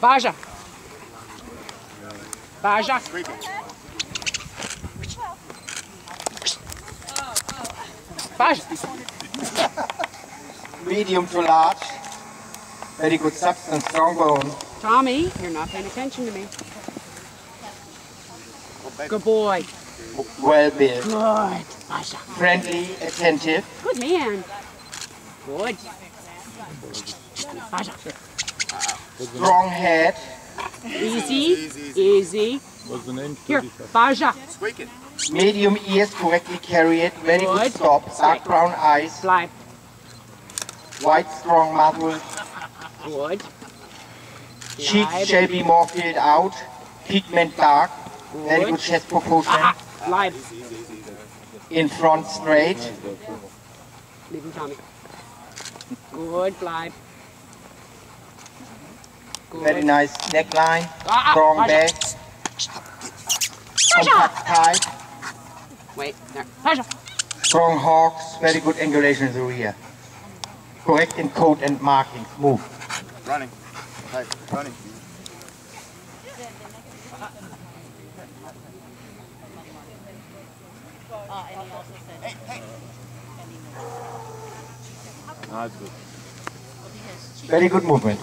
Bhaji. Bhaji. Bhaji. Medium to large. Very good substance, strong bone. Tommy, you're not paying attention to me. Good boy. Well built. Good. Bhaji. Friendly, attentive. Good man. Good. Bhaji. Strong head. Easy. Easy. What's the name? Here. Bhaji. Medium ears, correctly carried. Very good Good. stop. Dark Straight. brown eyes. Bleib. White, strong muscles. Good. Cheeks shall be more filled out. Pigment dark. Very Good. good chest proportion. Aha. Bleib. In front straight. Leave him, Good. Bleib. Good. Very nice neckline. Ah, ah, Strong Bhaji. back. Compact thigh. Wait. There. Strong hocks. Very good angulation in the rear. Correct in coat and markings. Move. Running. Hey, running. Ah, it's good. Very good movement.